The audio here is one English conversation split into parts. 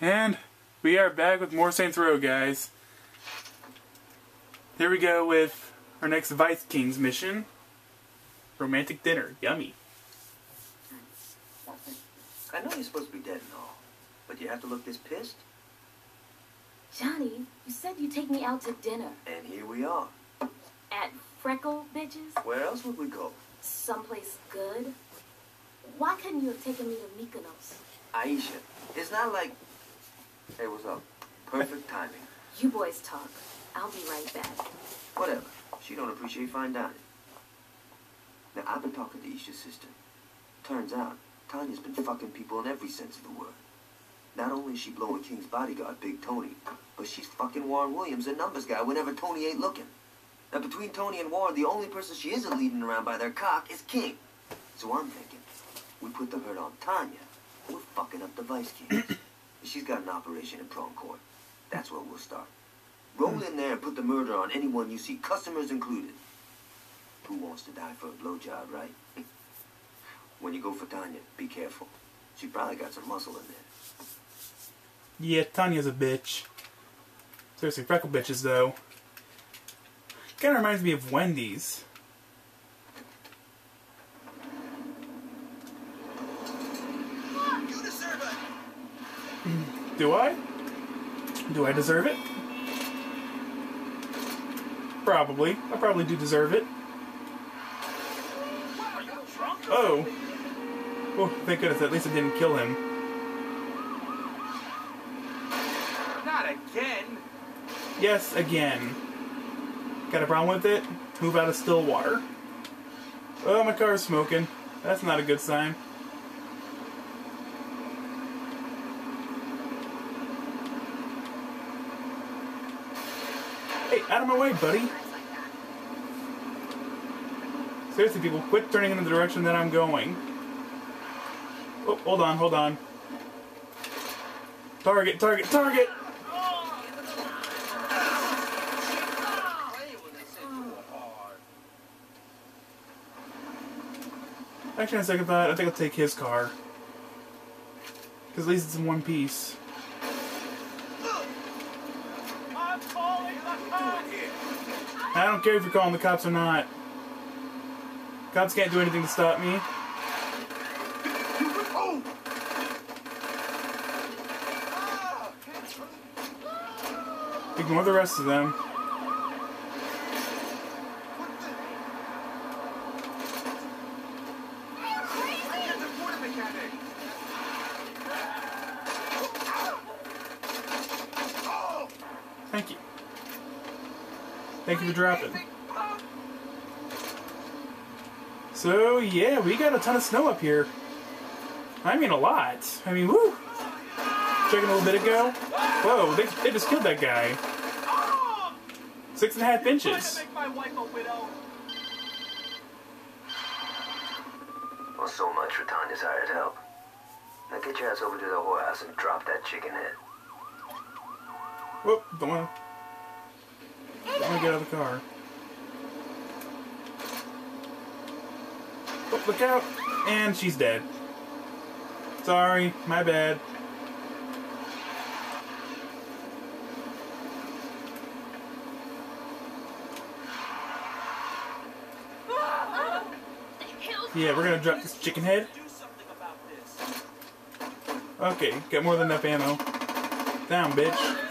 And we are back with more Saints Row, guys. Here we go with our next Vice Kings mission. Romantic dinner. Yummy. I know you're supposed to be dead and all, but you have to look this pissed, Johnny, you said you'd take me out to dinner. and here we are. At Freckle Bitches? Where else would we go? Someplace good? Why couldn't you have taken me to Mykonos? Aisha, it's not like... Hey, what's up? Perfect timing. You boys talk. I'll be right back. Whatever. She don't appreciate fine dining. Now, I've been talking to Aisha's sister. Turns out, Tanya's been fucking people in every sense of the word. Not only is she blowing King's bodyguard, Big Tony, but she's fucking Warren Williams, a numbers guy, whenever Tony ain't looking. Now, between Tony and Warren, the only person she isn't leading around by their cock is King. So I'm thinking, we put the hurt on Tanya, we're fucking up the Vice Kings. She's got an operation in Prawn Court. That's where we'll start. Roll in there and put the murder on anyone you see, customers included. Who wants to die for a blowjob, right? when you go for Tanya, be careful. She probably got some muscle in there. Yeah, Tanya's a bitch. Seriously, freckle bitches though. Kinda reminds me of Wendy's. You deserve it! Do I? Do I deserve it? Probably. I probably do deserve it. Oh. Oh, thank goodness, at least it didn't kill him. Not again! Yes, again. Got a problem with it? Move out of still water. Oh, my car's smoking. That's not a good sign. Hey, out of my way, buddy. Seriously, people, quit turning in the direction that I'm going. Oh, hold on, hold on. Target, target, target! Actually, on second thought, I think I'll take his car. Because at least it's in one piece. I don't care if you're calling the cops or not. Cops can't do anything to stop me. Ignore the rest of them. Thank you. Thank you for dropping. So, yeah, we got a ton of snow up here. I mean, a lot. I mean, woo! Checking a little bit ago. Whoa, they, they just killed that guy. Six and a half inches. Well, so much for Tanya's hired help. Now get your ass over to the whorehouse and drop that chicken head. Whoop, don't wanna. Don't wanna get out of the car. Oh, look out! And she's dead. Sorry, my bad. Yeah, we're gonna drop this chicken head. Okay, got more than enough ammo. Down, bitch.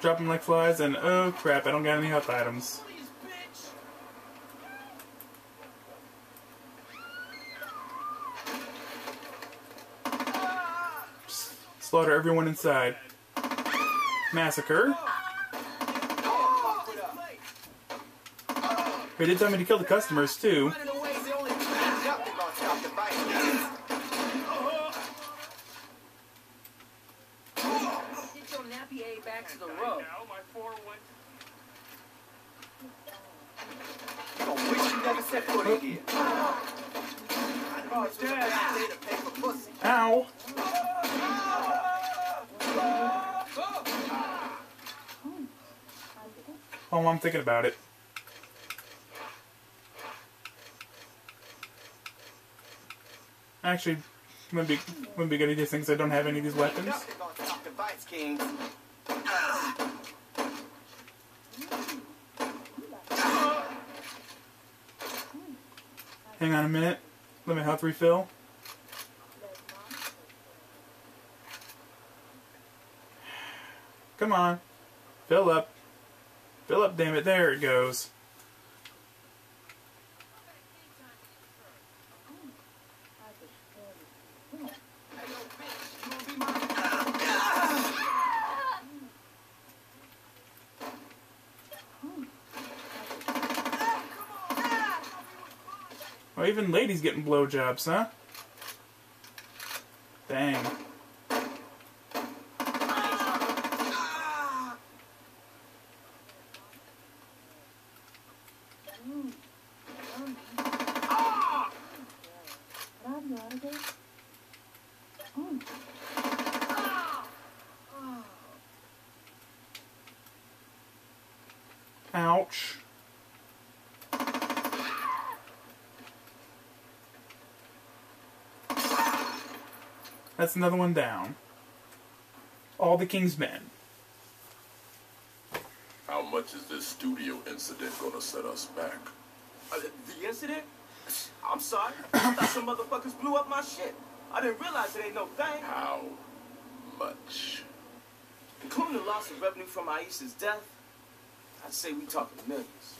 Drop them like flies, and oh crap, I don't got any health items. Slaughter everyone inside. Massacre. They did tell me to kill the customers too. Right now, my four went. Wish you never set foot in here. Oh, Ow! Oh, I'm thinking about it. Actually, wouldn't be, wouldn't be good at these things. I don't have any of these weapons. Hang on a minute. Let my health refill. Come on. Fill up. Fill up, damn it. There it goes. Well, even ladies getting blowjobs, huh? Dang. That's another one down. All the king's men. How much is this studio incident gonna set us back? Uh, the incident? I'm sorry. I thought some motherfuckers blew up my shit. I didn't realize it ain't no thing. How much? Including the loss of revenue from Aisha's death, I'd say we talking millions.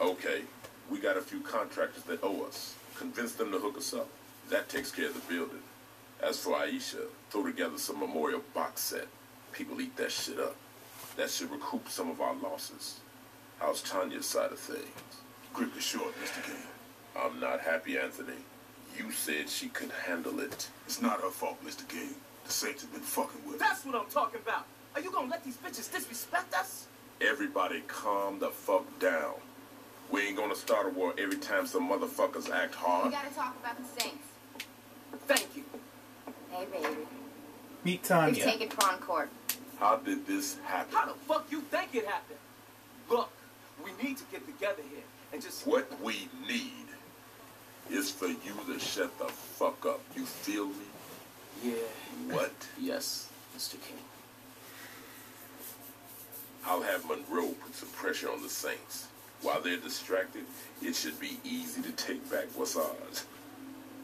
Okay, we got a few contractors that owe us. Convince them to hook us up. That takes care of the building. As for Aisha, throw together some memorial box set. People eat that shit up. That should recoup some of our losses. How's Tanya's side of things? Grip it short, Mr. King. I'm not happy, Anthony. You said she could handle it. It's not her fault, Mr. King. The Saints have been fucking with her. That's what I'm talking about. Are you gonna let these bitches disrespect us? Everybody calm the fuck down. We ain't gonna start a war every time some motherfuckers act hard. We gotta talk about the Saints. Thank you. Hey, baby. Meet We've Tanya. taken Prawn Court. How did this happen? How the fuck you think it happened? Look, we need to get together here and just. What we need is for you to shut the fuck up. You feel me? Yeah. What? Yes, Mr. King. I'll have Monroe put some pressure on the Saints. While they're distracted, it should be easy to take back what's ours.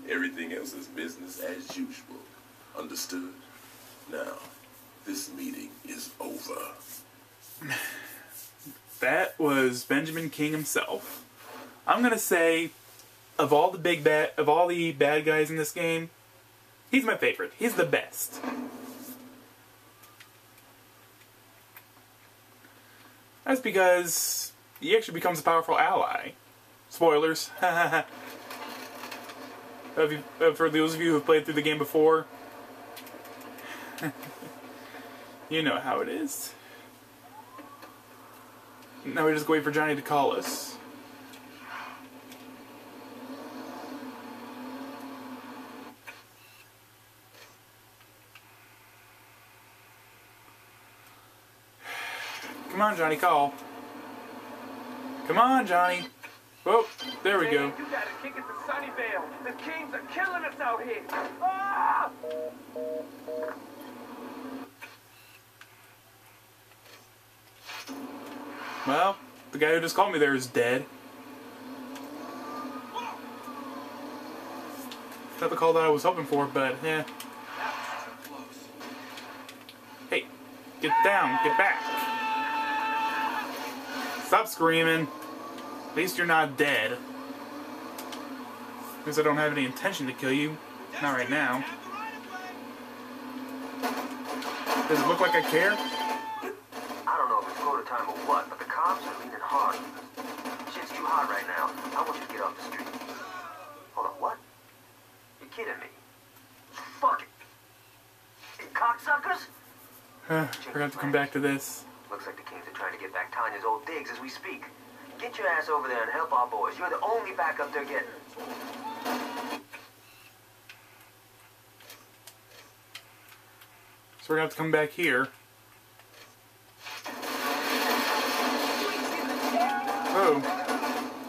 Everything else is business as usual. Understood? Now, this meeting is over. That was Benjamin King himself. I'm gonna say, of all the big bad, of all the bad guys in this game, he's my favorite. He's the best. That's because he actually becomes a powerful ally. Spoilers. For those of you who have played through the game before, you know how it is. Now we just wait for Johnny to call us. Come on, Johnny, call. Come on, Johnny. Whoa, there we go. You gotta kick it to Sunnyvale. The Kings are killing us out here. Ah! Well, the guy who just called me there is dead. Not the call that I was hoping for, but yeah. Hey, get down, get back. Stop screaming. At least you're not dead. Because I don't have any intention to kill you. Not right now. Does it look like I care? I don't know if it's quota time or what, but the cops are leaning hard. Shit's too hot right now. I want you to get off the street. Hold on, what? You're kidding me. Fuck it. You cocksuckers? Forgot to come back to this. Looks like the Kings are trying to get back Tanya's old digs as we speak. Get your ass over there and help our boys. You're the only backup they're getting. So we're gonna have to come back here.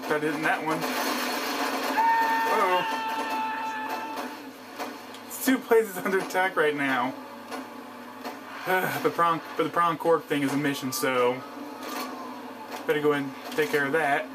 Better than that one. Uh oh. It's two places under attack right now. The prong, but the prong cork thing is a mission, so better go and take care of that.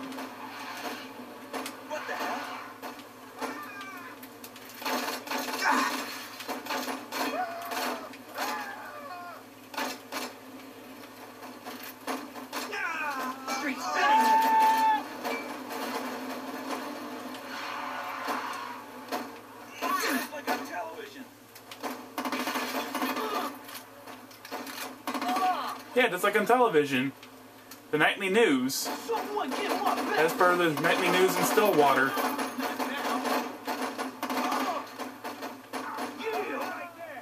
Yeah, just like on television. The nightly news. As per the nightly news in Stilwater.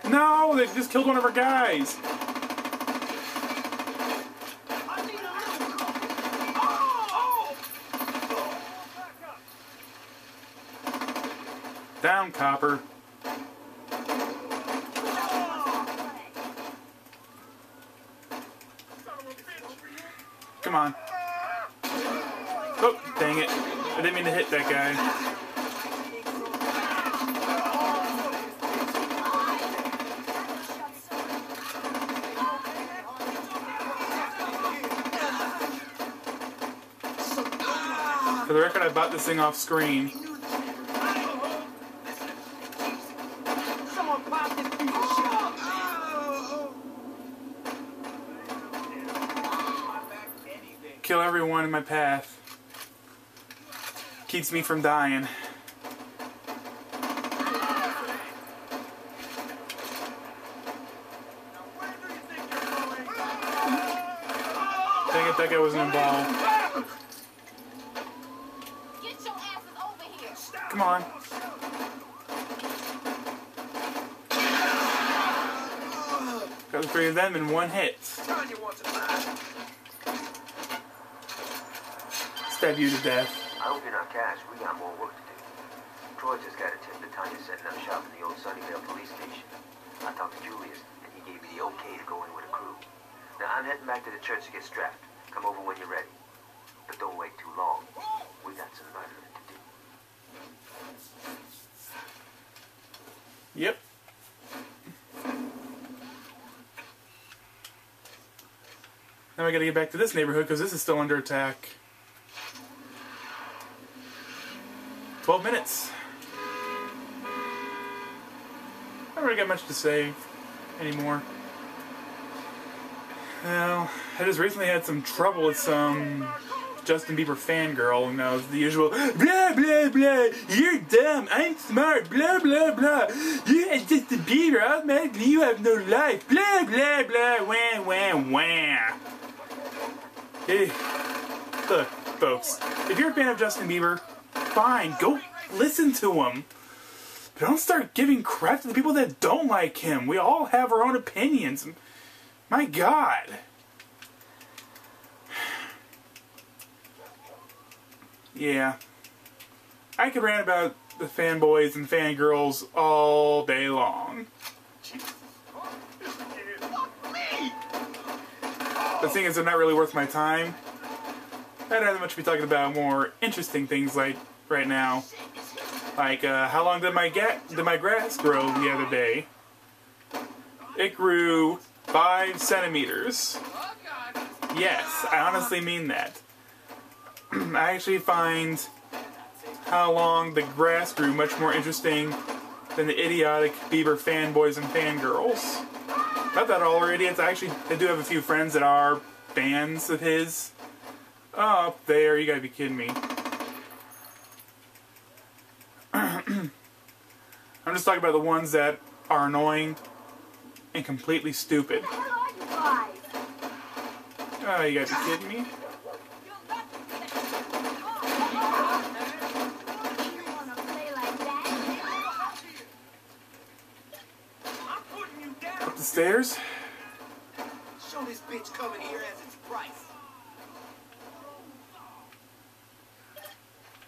No, they just killed one of our guys. Down, Copper. For the record, I bought this thing off screen. Kill everyone in my path. Keeps me from dying. Dang it, that guy wasn't involved. Get your asses over here. Come on. Got three of them in one hit. Stab you to death. I hope you're not cash. We got more work to do. Troy just got a tip that Tanya's setting up shop in the old Sunnyvale police station. I talked to Julius, and he gave me the okay to go in with a crew. Now, I'm heading back to the church to get strapped. Come over when you're ready. But don't wait too long. We got some murdering to do. Yep. Now I gotta get back to this neighborhood because this is still under attack. 12 minutes. I don't really got much to say anymore. Well, I just recently had some trouble with some Justin Bieber fangirl, you know, it's the usual blah blah blah, you're dumb, I'm smart, blah blah blah, you are Justin Bieber, automatically you have no life, blah blah blah, wah wah wah. Hey, look, folks, if you're a fan of Justin Bieber, fine, go listen to him. But don't start giving crap to the people that don't like him. We all have our own opinions. My God. Yeah. I could rant about the fanboys and fangirls all day long. The thing is, they're not really worth my time. I'd rather much be talking about more interesting things like right now. Like, uh, how long did my ga- did my grass grow the other day? It grew five centimeters. Yes, I honestly mean that. I actually find how long the grass grew much more interesting than the idiotic Bieber fanboys and fangirls. Not that all are idiots. I actually I do have a few friends that are fans of his. Oh, up there, you gotta be kidding me. I'm just talking about the ones that are annoying and completely stupid. Are you guys? Oh, you gotta be kidding me. The stairs. Show this bitch coming here as its price.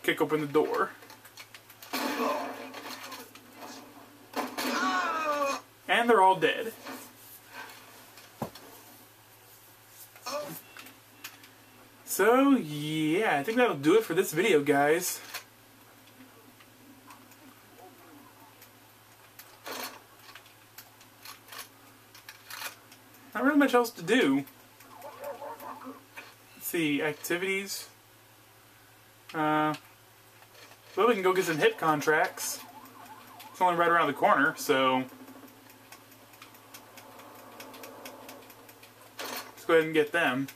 Kick open the door. And they're all dead. So, yeah, I think that'll do it for this video, guys. Not really much else to do. Let's see, activities. Uh, well, we can go get some hit contracts. It's only right around the corner, so let's go ahead and get them.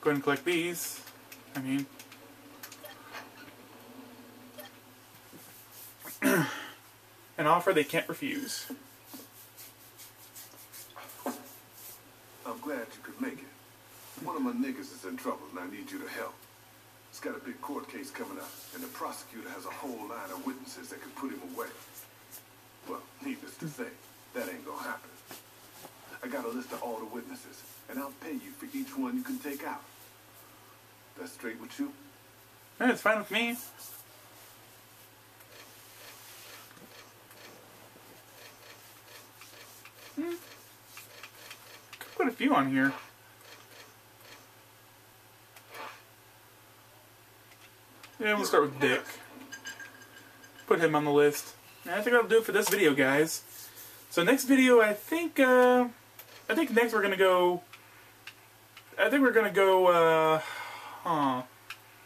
Go ahead and collect these. I mean, an offer they can't refuse. Glad you could make it. One of my niggas is in trouble and I need you to help. He's got a big court case coming up, and the prosecutor has a whole line of witnesses that could put him away. Well, needless to say, that ain't gonna happen. I got a list of all the witnesses, and I'll pay you for each one you can take out. That's straight with you? It's fine with me. Hmm. Could put a few on here. Yeah, we'll start with Dick. Put him on the list. And I think that'll do it for this video, guys. So next video, I think, uh, I think next we're gonna go, I think we're gonna go, uh, huh.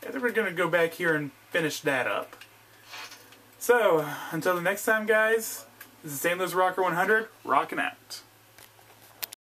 I think we're gonna go back here and finish that up. So, until the next time, guys, this is St. Louis Rocker 100, rocking out.